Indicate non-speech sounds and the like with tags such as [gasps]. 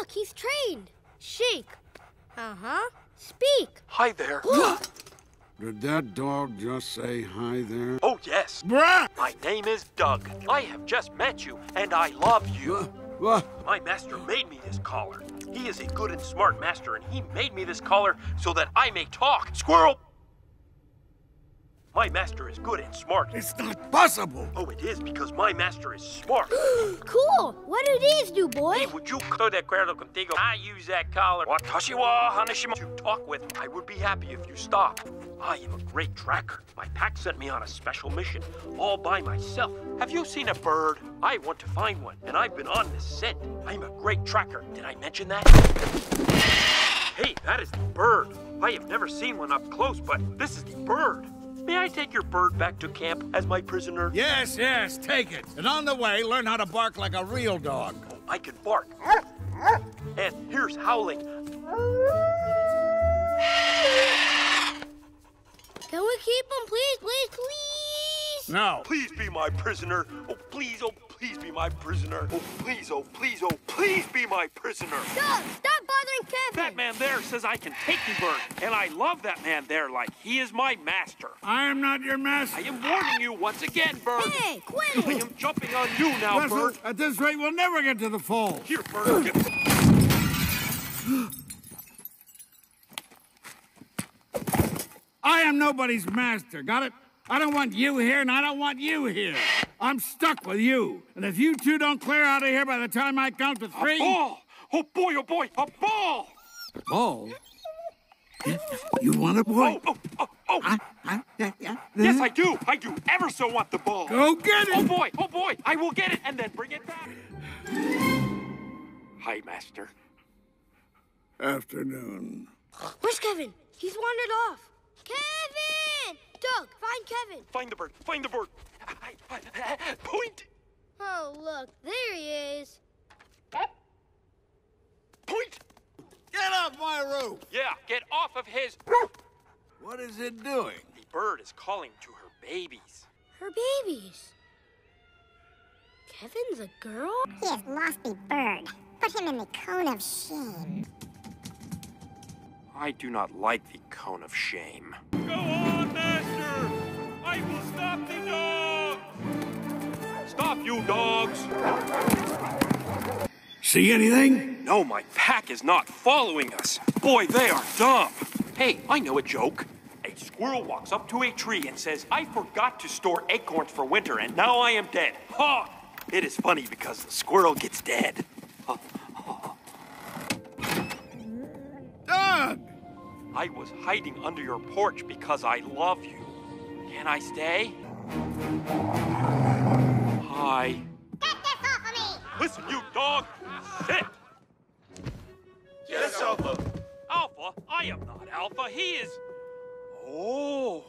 Look, he's trained. Shake. Uh-huh. Speak. Hi there. Did that dog just say hi there? Oh, yes. Bruh! My name is Dug. I have just met you, and I love you. What? My master made me this collar. He is a good and smart master, and he made me this collar so that I may talk. Squirrel! My master is good and smart. It's not possible! Oh, it is because my master is smart. [gasps] Cool. What do these do, boy? Hey, would you go de acuerdo contigo? I use that collar. Watashi wa hanashima. To talk with, I would be happy if you stop. I am a great tracker. My pack sent me on a special mission, all by myself. Have you seen a bird? I want to find one, and I've been on this scent. I'm a great tracker. Did I mention that? Hey, that is the bird. I have never seen one up close, but this is the bird. May I take your bird back to camp as my prisoner? Yes, yes, take it. And on the way, learn how to bark like a real dog. I can bark. And here's howling. Can we keep him, please, please, please? No. Please be my prisoner. Oh, please, oh, please be my prisoner. Oh, please, oh, please, oh, please be my prisoner. Stop, stop bothering Kevin. That man there says I can take you, bird, and I love that man there like he is my master. I am not your master. I am warning you once again, bird. Hey, quit I am jumping on you now, Russell, bird. at this rate, we'll never get to the fall. Here, bird. Get... [gasps] I am nobody's master, got it? I don't want you here, and I don't want you here. I'm stuck with you. And if you two don't clear out of here by the time I count to A three... ball! Oh boy, oh boy, a ball! Ball? You want a boy? Oh, oh, oh, oh. Yes, Yes, I do. I do ever so want the ball. Go get it! Oh boy, oh boy, I will get it and then bring it back. Hi, Master. Afternoon. Where's Kevin? He's wandered off. Kevin! Dug, find Kevin. Find the bird, find the bird. Point, Oh, look, there he is. point. Get off my roof! Get off of his. What is it doing? The bird is calling to her babies. Her babies. Kevin's a girl? He has lost the bird. Put him in the cone of shame. I do not like the cone of shame. Go on, Master! I will stop the dogs! Stop, you dogs! See anything? No, my pack is not following us. Boy, they are dumb. Hey, I know a joke. A squirrel walks up to a tree and says, I forgot to store acorns for winter and now I am dead. Ha! It is funny because the squirrel gets dead. Dug! I was hiding under your porch because I love you. Can I stay? I am not Alpha. He is. Oh.